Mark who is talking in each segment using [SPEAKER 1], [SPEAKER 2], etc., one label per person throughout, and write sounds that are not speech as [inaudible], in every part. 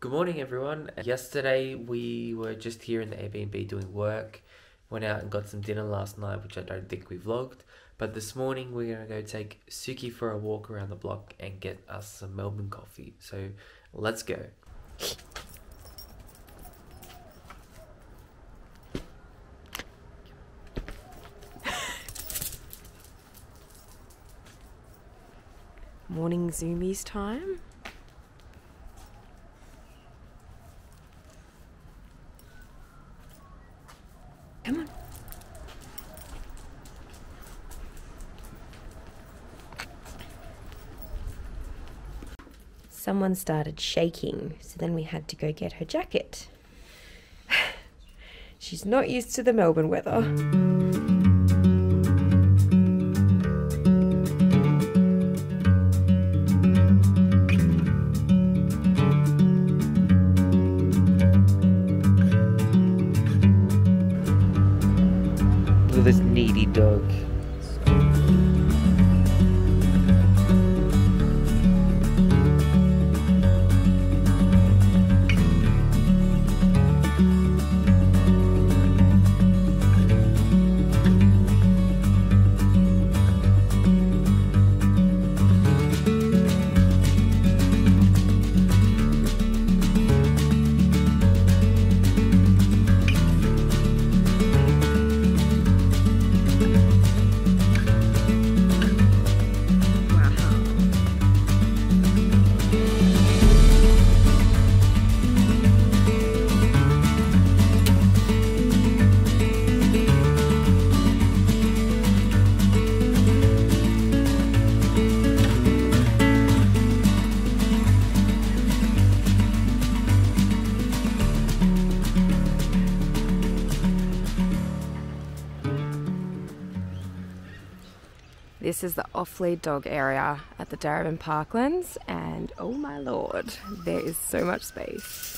[SPEAKER 1] Good morning, everyone. Yesterday we were just here in the Airbnb doing work. Went out and got some dinner last night, which I don't think we vlogged. But this morning we're gonna go take Suki for a walk around the block and get us some Melbourne coffee. So let's go.
[SPEAKER 2] Morning zoomies time. Come on. Someone started shaking, so then we had to go get her jacket. [sighs] She's not used to the Melbourne weather.
[SPEAKER 1] Look at this needy dog.
[SPEAKER 2] This is the off-lead dog area at the Darebin Parklands, and oh my lord, there is so much space.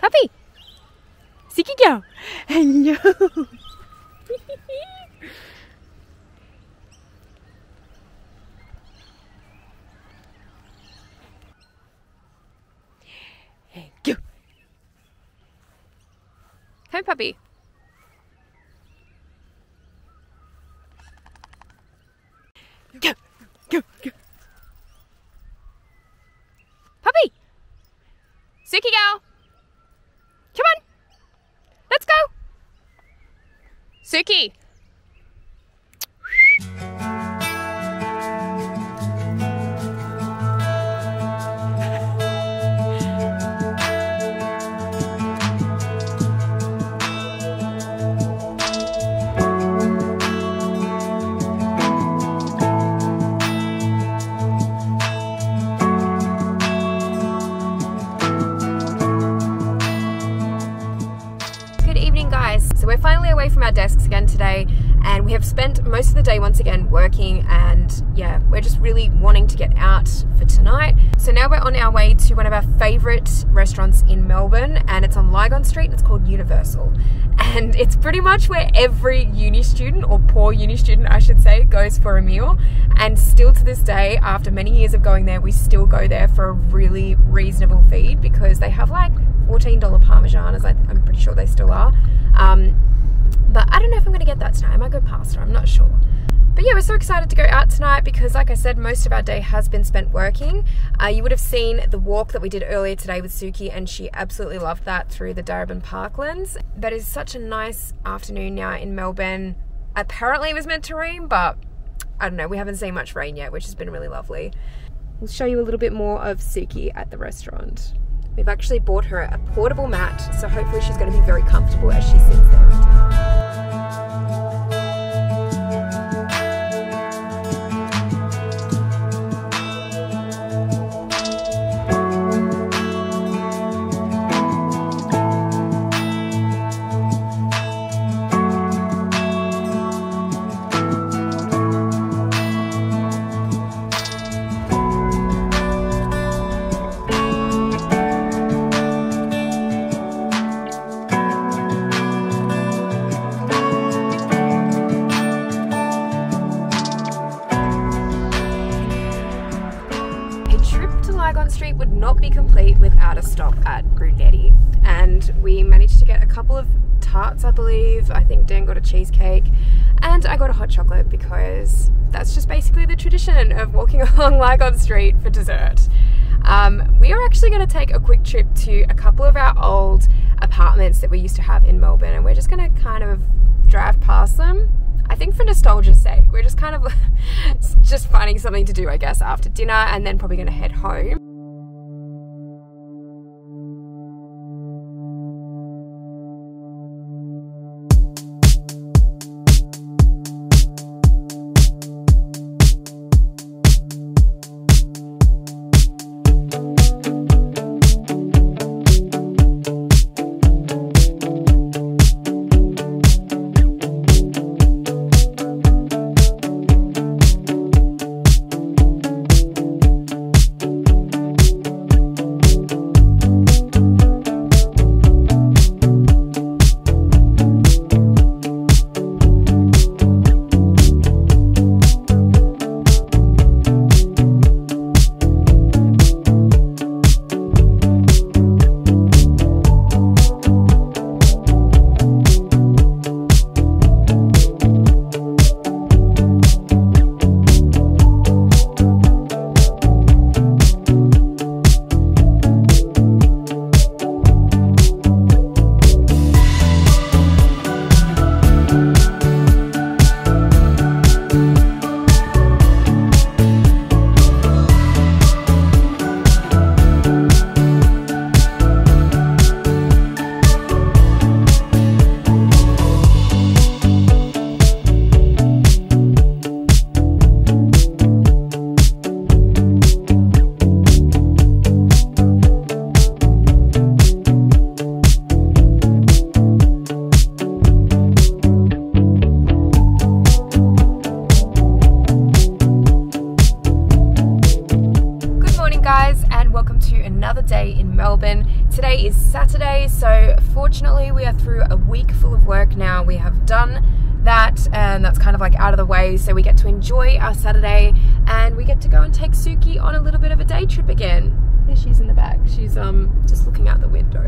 [SPEAKER 2] Puppy! Suki! [laughs] Hello! [laughs] Hey, go. Come, puppy. Go, go, go. Puppy. Suki girl. Come on. Let's go. Suki. Away from our desks again today, and we have spent most of the day once again working. And yeah, we're just really wanting to get out for tonight. So now we're on our way to one of our favourite restaurants in Melbourne, and it's on Lygon Street. It's called Universal, [laughs] and it's pretty much where every uni student or poor uni student, I should say, goes for a meal. And still to this day, after many years of going there, we still go there for a really reasonable feed because they have like $14 Parmesan, as I, I'm pretty sure they still are. Um, but I don't know if I'm going to get that tonight. I might go pasta, I'm not sure. But yeah, we're so excited to go out tonight because, like I said, most of our day has been spent working. Uh, you would have seen the walk that we did earlier today with Suki, and she absolutely loved that through the Darebin Parklands. But it's such a nice afternoon now in Melbourne. Apparently, it was meant to rain, but I don't know. We haven't seen much rain yet, which has been really lovely. We'll show you a little bit more of Suki at the restaurant. We've actually bought her a portable mat, so hopefully she's going to be very comfortable as she sits there. Bye. Not be complete without a stop at Brunetti. And we managed to get a couple of tarts, I believe. I think Dan got a cheesecake. And I got a hot chocolate because that's just basically the tradition of walking [laughs] along Lygon Street for dessert. Um, we are actually going to take a quick trip to a couple of our old apartments that we used to have in Melbourne, and we're just going to kind of drive past them. I think for nostalgia's sake, we're just kind of [laughs] just finding something to do, I guess, after dinner, and then probably going to head home. Saturday, so fortunately, we are through a week full of work now. We have done that, and that's kind of like out of the way, so we get to enjoy our Saturday and we get to go and take Suki on a little bit of a day trip again. There she is in the back. She's um just looking out the window.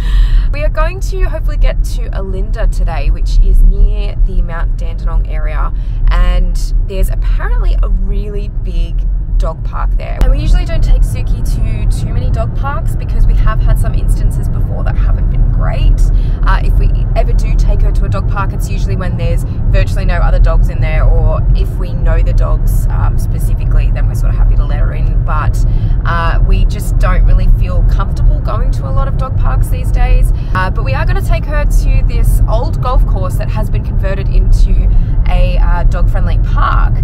[SPEAKER 2] [laughs] we are going to hopefully get to Olinda today, which is near the Mount Dandenong area, and there's apparently a really big dog park there. And we usually don't take Suki to parks because we have had some instances before that haven't been great. Uh, if we ever do take her to a dog park, it's usually when there's virtually no other dogs in there, or if we know the dogs um, specifically, then we're sort of happy to let her in. But uh, we just don't really feel comfortable going to a lot of dog parks these days. Uh, but we are going to take her to this old golf course that has been converted into a uh, dog friendly park.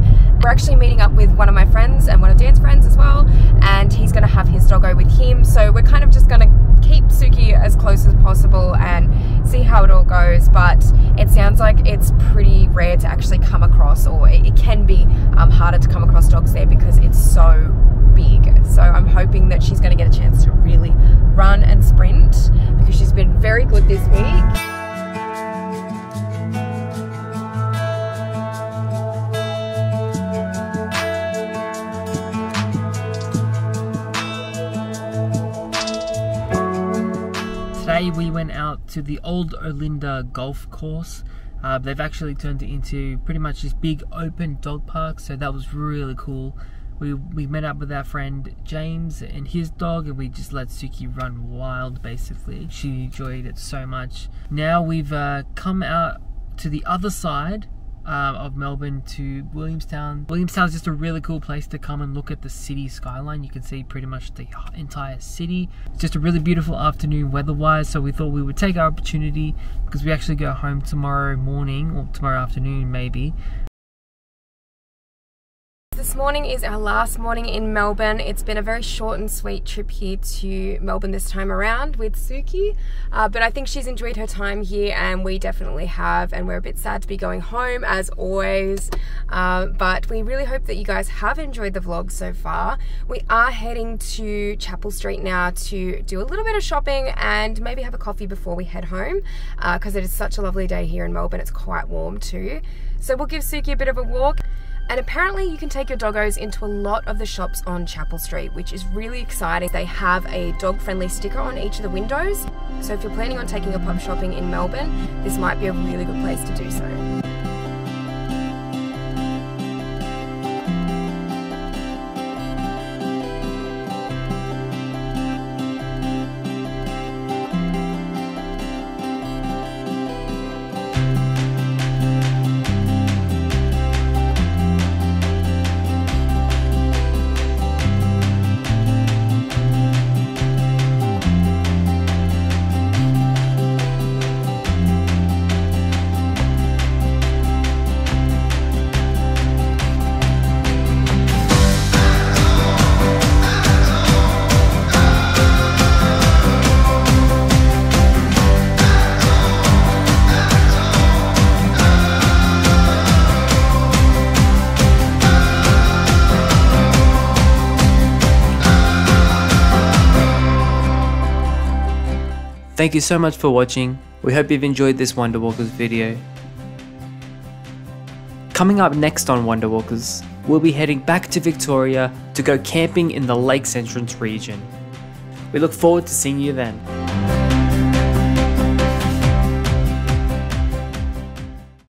[SPEAKER 2] We're actually meeting up with one of my friends and one of Dan's friends as well, and he's going to have his doggo with him. So we're kind of just going to keep Suki as close as possible and see how it all goes. But it sounds like it's pretty rare to actually come across, or it, can be um, harder to come across dogs there because it's so big. So I'm hoping that she's going to get a chance to really run and sprint because she's been very good this week.
[SPEAKER 1] To the old Olinda golf course. Uh, they've actually turned it into pretty much this big open dog park, so that was really cool. We, we met up with our friend James and his dog, and we just let Suki run wild basically. She enjoyed it so much. Now we've uh, come out to the other side um, of Melbourne to Williamstown. Williamstown is just a really cool place to come and look at the city skyline. You can see pretty much the entire city. It's just a really beautiful afternoon weather-wise, so we thought we would take our opportunity because we actually go home tomorrow morning or tomorrow afternoon maybe
[SPEAKER 2] This morning is our last morning in Melbourne. It's been a very short and sweet trip here to Melbourne this time around with Suki, uh, but I think she's enjoyed her time here, and we definitely have. And we're a bit sad to be going home as always, uh, but we really hope that you guys have enjoyed the vlog so far. We are heading to Chapel Street now to do a little bit of shopping and maybe have a coffee before we head home because it is such a lovely day here in Melbourne. It's quite warm too. So we'll give Suki a bit of a walk And apparently, you can take your doggos into a lot of the shops on Chapel Street, which is really exciting. They have a dog friendly sticker on each of the windows. So, if you're planning on taking a pup shopping in Melbourne, this might be a really good place to do so.
[SPEAKER 1] Thank you so much for watching. We hope you've enjoyed this Wanderwalkers video. Coming up next on Wanderwalkers, we'll be heading back to Victoria to go camping in the Lakes Entrance region. We look forward to seeing you then.